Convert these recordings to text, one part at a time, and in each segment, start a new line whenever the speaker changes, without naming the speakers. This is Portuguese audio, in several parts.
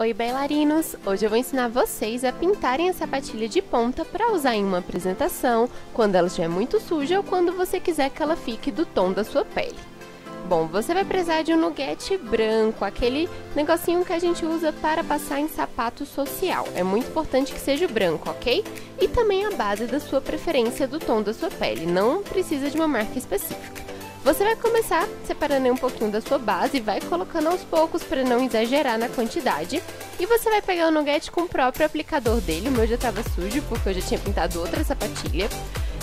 Oi bailarinos! Hoje eu vou ensinar vocês a pintarem a sapatilha de ponta para usar em uma apresentação, quando ela estiver muito suja ou quando você quiser que ela fique do tom da sua pele. Bom, você vai precisar de um nuguete branco, aquele negocinho que a gente usa para passar em sapato social. É muito importante que seja branco, ok? E também a base da sua preferência do tom da sua pele, não precisa de uma marca específica. Você vai começar separando um pouquinho da sua base vai colocando aos poucos para não exagerar na quantidade. E você vai pegar o nuggete com o próprio aplicador dele, o meu já estava sujo porque eu já tinha pintado outra sapatilha.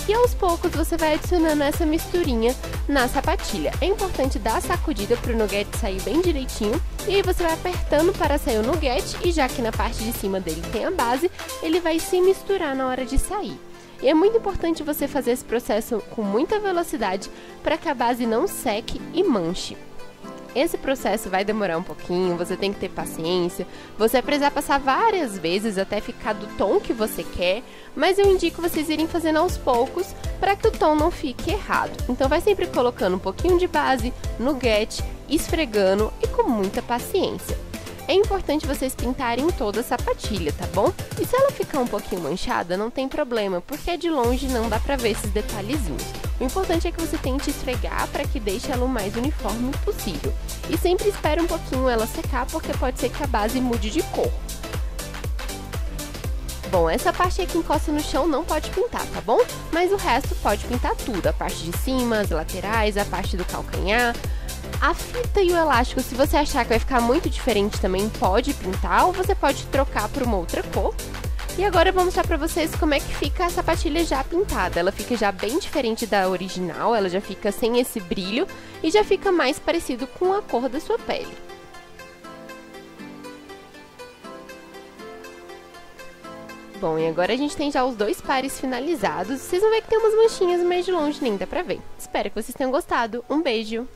E aos poucos você vai adicionando essa misturinha na sapatilha. É importante dar a sacudida para o nuggete sair bem direitinho. E aí você vai apertando para sair o nuggete e já que na parte de cima dele tem a base, ele vai se misturar na hora de sair. E é muito importante você fazer esse processo com muita velocidade para que a base não seque e manche. Esse processo vai demorar um pouquinho, você tem que ter paciência, você vai precisar passar várias vezes até ficar do tom que você quer, mas eu indico vocês irem fazendo aos poucos para que o tom não fique errado. Então vai sempre colocando um pouquinho de base no get, esfregando e com muita paciência. É importante vocês pintarem toda a sapatilha, tá bom? E se ela ficar um pouquinho manchada, não tem problema, porque de longe não dá pra ver esses detalhezinhos. O importante é que você tente esfregar para que deixe ela o mais uniforme possível. E sempre espere um pouquinho ela secar, porque pode ser que a base mude de cor. Bom, essa parte aqui que encosta no chão não pode pintar, tá bom? Mas o resto pode pintar tudo, a parte de cima, as laterais, a parte do calcanhar, a fita e o elástico, se você achar que vai ficar muito diferente também, pode pintar ou você pode trocar por uma outra cor. E agora eu vou mostrar pra vocês como é que fica a sapatilha já pintada. Ela fica já bem diferente da original, ela já fica sem esse brilho e já fica mais parecido com a cor da sua pele. Bom, e agora a gente tem já os dois pares finalizados. Vocês vão ver que tem umas manchinhas, mas de longe nem dá pra ver. Espero que vocês tenham gostado. Um beijo!